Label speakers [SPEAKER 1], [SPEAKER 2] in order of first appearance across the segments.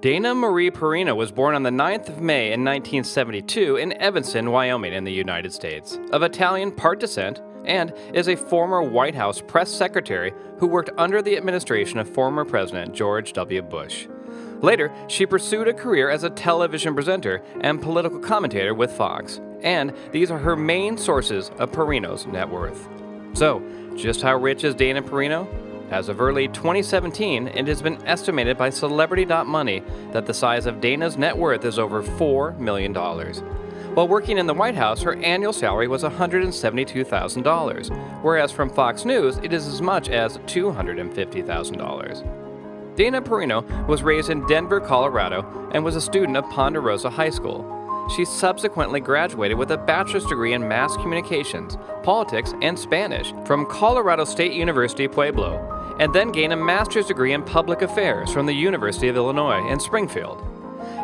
[SPEAKER 1] Dana Marie Perino was born on the 9th of May in 1972 in Evanston, Wyoming, in the United States, of Italian part descent, and is a former White House press secretary who worked under the administration of former President George W. Bush. Later, she pursued a career as a television presenter and political commentator with Fox, and these are her main sources of Perino's net worth. So, just how rich is Dana Perino? As of early 2017, it has been estimated by Celebrity.money that the size of Dana's net worth is over $4 million. While working in the White House, her annual salary was $172,000, whereas from Fox News, it is as much as $250,000. Dana Perino was raised in Denver, Colorado, and was a student of Ponderosa High School. She subsequently graduated with a bachelor's degree in mass communications, politics, and Spanish from Colorado State University Pueblo, and then gain a master's degree in public affairs from the University of Illinois in Springfield.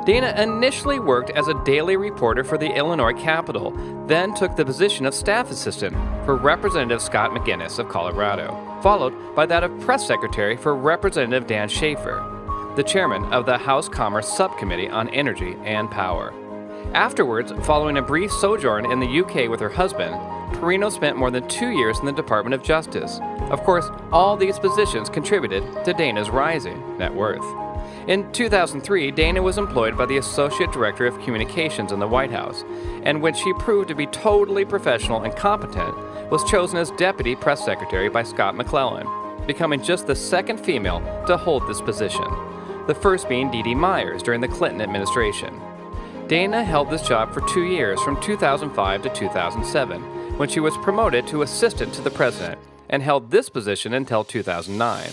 [SPEAKER 1] Dana initially worked as a daily reporter for the Illinois Capitol, then took the position of staff assistant for Representative Scott McInnis of Colorado, followed by that of press secretary for Representative Dan Schaefer, the chairman of the House Commerce Subcommittee on Energy and Power. Afterwards, following a brief sojourn in the UK with her husband, Perino spent more than two years in the Department of Justice. Of course, all these positions contributed to Dana's rising net worth. In 2003, Dana was employed by the Associate Director of Communications in the White House, and when she proved to be totally professional and competent, was chosen as Deputy Press Secretary by Scott McClellan, becoming just the second female to hold this position, the first being Dee Dee Myers during the Clinton administration. Dana held this job for two years from 2005 to 2007, when she was promoted to assistant to the president, and held this position until 2009.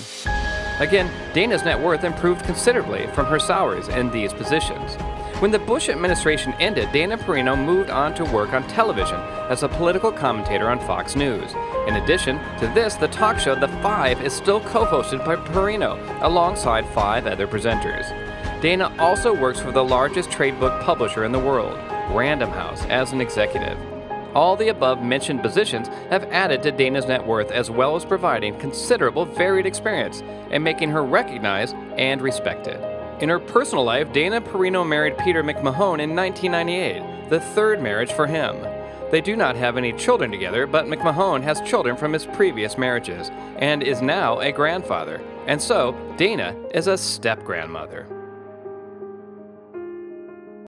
[SPEAKER 1] Again, Dana's net worth improved considerably from her salaries in these positions. When the Bush administration ended, Dana Perino moved on to work on television as a political commentator on Fox News. In addition to this, the talk show The Five is still co hosted by Perino alongside five other presenters. Dana also works for the largest trade book publisher in the world, Random House, as an executive. All the above mentioned positions have added to Dana's net worth as well as providing considerable varied experience and making her recognized and respected. In her personal life, Dana Perino married Peter McMahon in 1998, the third marriage for him. They do not have any children together, but McMahon has children from his previous marriages and is now a grandfather. And so, Dana is a step grandmother.